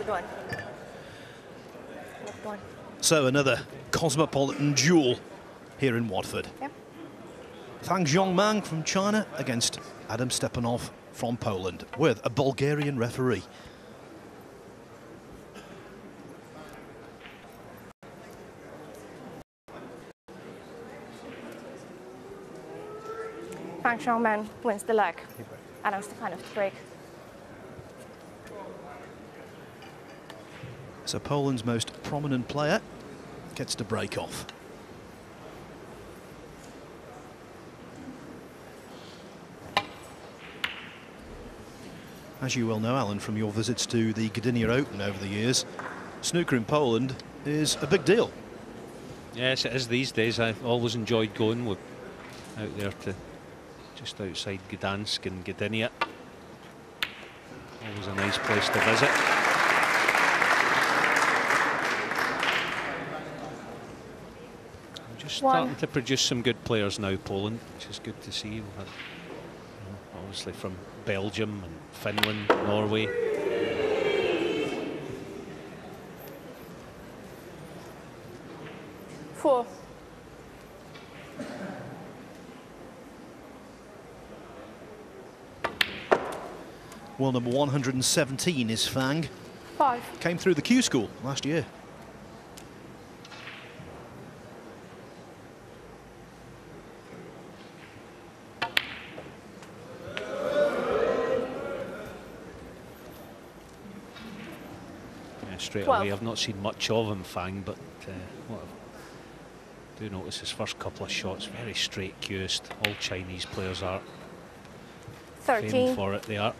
Good one. Good one. So another cosmopolitan duel here in Watford. Yep. Fang Xiongman from China against Adam Stefanow from Poland with a Bulgarian referee. Fang Xiongman wins the leg. Adam Stefanow to break. So Poland's most prominent player gets to break off. As you well know, Alan, from your visits to the Gdynia Open over the years, snooker in Poland is a big deal. Yes, it is these days. I've always enjoyed going with, out there to just outside Gdansk and Gdynia. Always a nice place to visit. Just One. starting to produce some good players now, Poland, which is good to see. We've had, you know, obviously from Belgium and Finland, Norway. Four. Well, number 117 is Fang. Five. Came through the Q school last year. Straight Twelve. away, I've not seen much of him, Fang, but uh, what I do notice his first couple of shots, very straight cued. All Chinese players are famed Thirteen. for it, they are.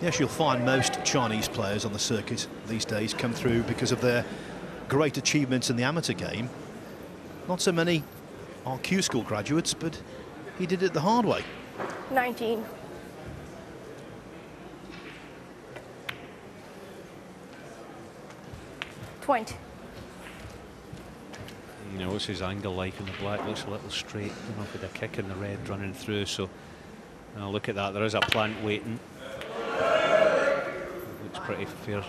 Yes, you'll find most Chinese players on the circuit these days come through because of their great achievements in the amateur game. Not so many are Q school graduates, but he did it the hard way. Nineteen. Twenty. You know, what's his angle like in the black? Looks a little straight. You know, with a kick in the red running through. So, now look at that. There is a plant waiting. Looks pretty fair,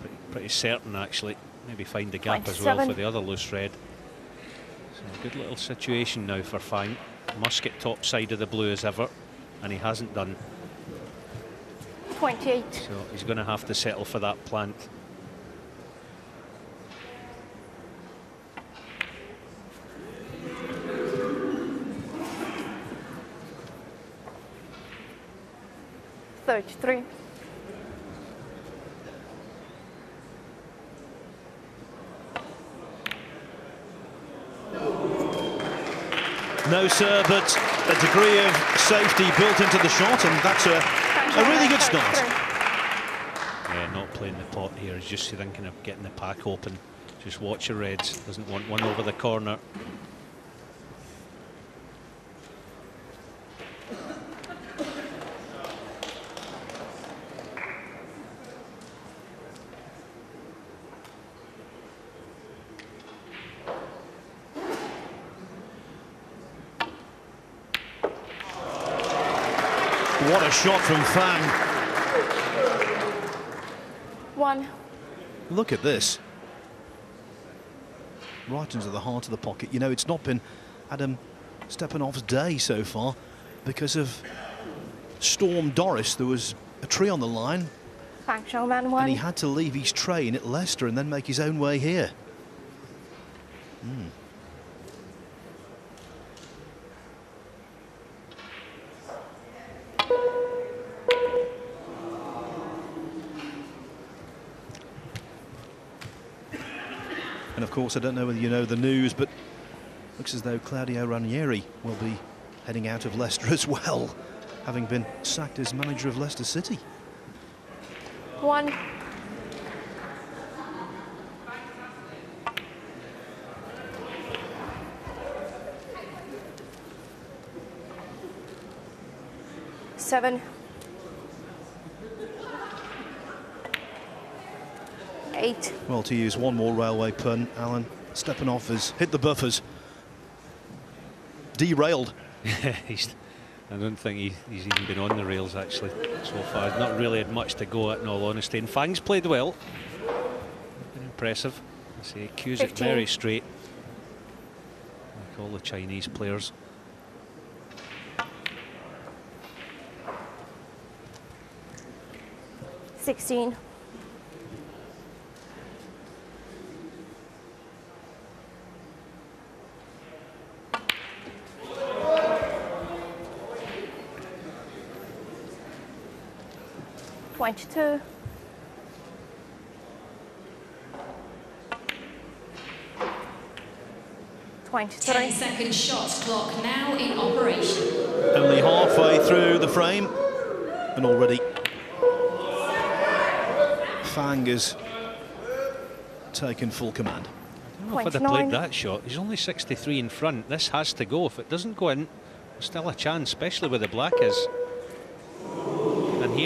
pretty, pretty certain actually. Maybe find the gap as well for the other loose red. So a good little situation now for Fang. Musket top side of the blue as ever, and he hasn't done. Twenty-eight. So he's going to have to settle for that plant. Thirty-three. No, sir, but a degree of safety built into the shot, and that's a, a really good start. Yeah, not playing the pot here. He's just thinking of getting the pack open. Just watch your reds. Doesn't want one over the corner. What a shot from Fang. One. Look at this. Right into the heart of the pocket. You know, it's not been Adam Stefanow's day so far because of Storm Doris. There was a tree on the line Fang Xiongman one. and he had to leave his train at Leicester and then make his own way here. Hmm. And of course, I don't know whether you know the news, but looks as though Claudio Ranieri will be heading out of Leicester as well, having been sacked as manager of Leicester City. One. Seven. Eight. Well, to use one more railway pun, Alan, Stefanow has hit the buffers. Derailed. he's I don't think he, he's even been on the rails actually so far. He's not really had much to go at in all honesty. And Fang's played well. Been impressive. I say cues it 15. very straight. Like all the Chinese players. Sixteen. Twenty-two. Twenty-three. 10 second shot clock now in operation. Only halfway through the frame, and already Fang has taken full command. I don't know if I'd have played that shot. He's only 63 in front. This has to go. If it doesn't go in, still a chance, especially where the black is.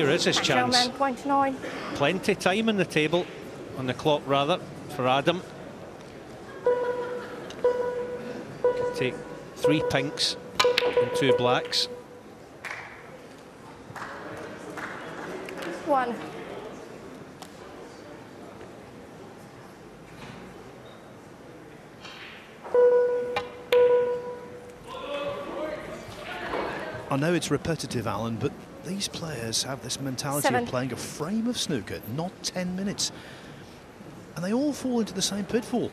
Here is his chance. Plenty time on the table, on the clock rather, for Adam. Could take three pinks and two blacks. One. I know it's repetitive, Alan, but these players have this mentality Seven. of playing a frame of snooker, not 10 minutes. And they all fall into the same pitfall.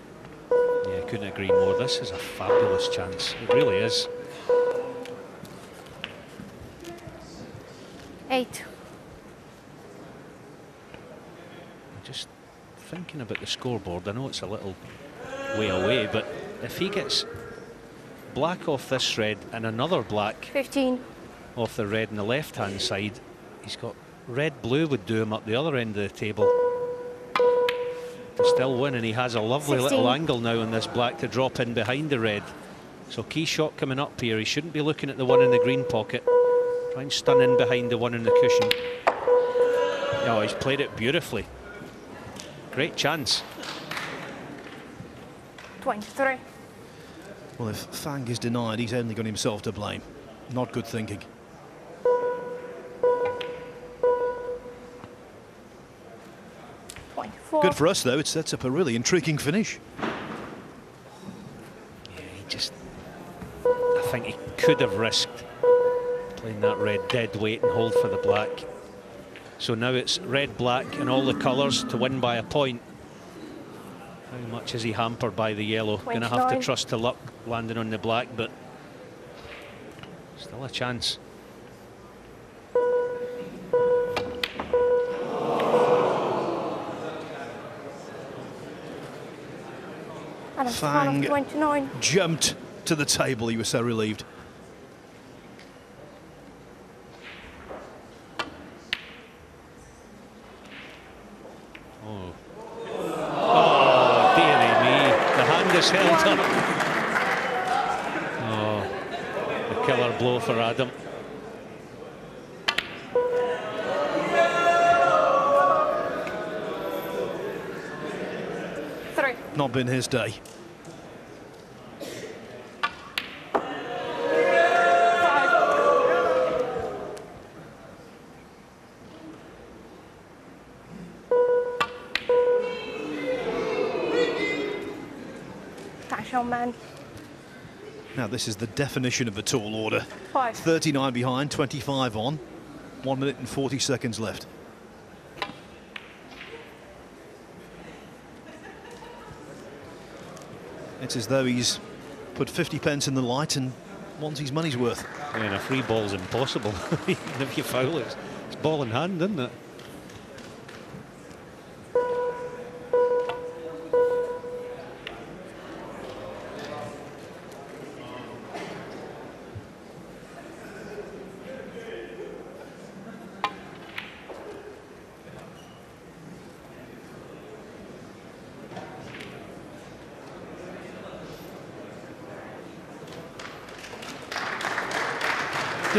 Yeah, couldn't agree more. This is a fabulous chance. It really is. Eight. Just thinking about the scoreboard, I know it's a little way away, but if he gets black off this red and another black Fifteen. off the red on the left hand side, he's got red blue would do him up the other end of the table. Still winning. he has a lovely 16. little angle now on this black to drop in behind the red. So key shot coming up here. He shouldn't be looking at the one in the green pocket. Try and stun in behind the one in the cushion. Oh, he's played it beautifully. Great chance. Twenty-three. Well, if Fang is denied, he's only got himself to blame. Not good thinking. Good for us, though. It sets up a really intriguing finish. Yeah, he just. I think he could have risked playing that red dead weight and hold for the black. So now it's red, black, and all the colours to win by a point. How much is he hampered by the yellow? Going to have to trust to luck landing on the black, but still a chance. Adam Fang. Stefanow, twenty-nine. Jumped to the table. He was so relieved. Oh. Oh, dearie me. The hand is held up. Oh, the blow for Adam. Three. Not been his day. Five. Man. Now, this is the definition of a tall order. Five. 39 behind, 25 on. One minute and 40 seconds left. It's as though he's put 50 pence in the light and wants his money's worth. I mean, a free ball's impossible. Even if you foul it, it's ball in hand, isn't it?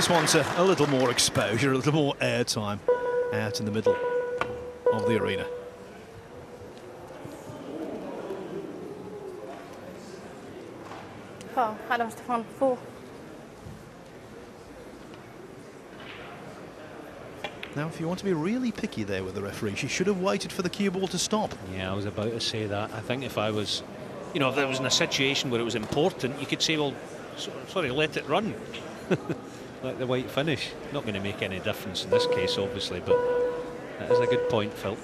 Just wants a, a little more exposure, a little more airtime out in the middle of the arena. Four. Adam Stefan, four. Now, if you want to be really picky there with the referee, she should have waited for the cue ball to stop. Yeah, I was about to say that. I think if I was, you know, if there was in a situation where it was important, you could say, well, so, sorry, let it run. let the white finish. Not going to make any difference in this case, obviously, but that is a good point, Phil.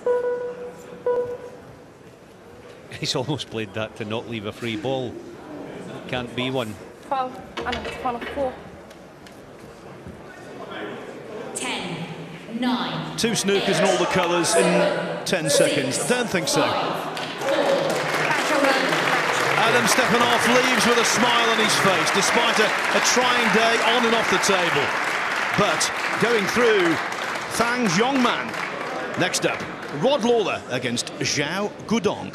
He's almost played that to not leave a free ball. It can't be one. 12, and it's one of oh four. 10, 9, Two snookers and all the colours in 10 seconds. Don't think so. Adam Stefanow leaves with a smile on his face, despite a, a trying day on and off the table. But going through Fang Xiongman. Next up, Rod Lawler against Zhao Gudong.